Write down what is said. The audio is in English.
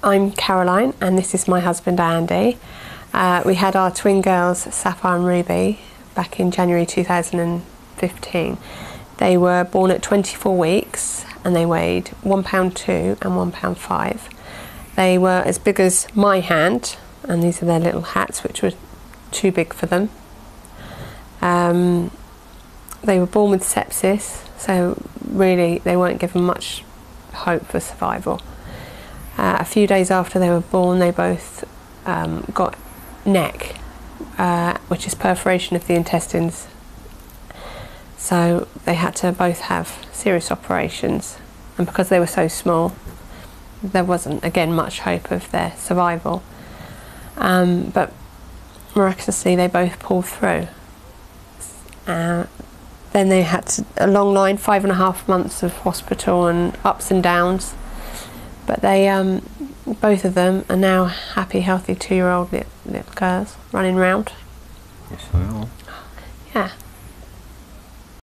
I'm Caroline, and this is my husband Andy. Uh, we had our twin girls, Sapphire and Ruby, back in January 2015. They were born at 24 weeks and they weighed one pound two and one pound five. They were as big as my hand, and these are their little hats, which were too big for them. Um, they were born with sepsis, so really they weren't given much hope for survival. Uh, a few days after they were born, they both um, got NEC, uh, which is perforation of the intestines. So they had to both have serious operations, and because they were so small, there wasn't again much hope of their survival. Um, but miraculously, they both pulled through. Uh, then they had to, a long line, five and a half months of hospital and ups and downs. But they, um, both of them, are now happy, healthy two-year-old little, girls running around. Yes, they are. Yeah.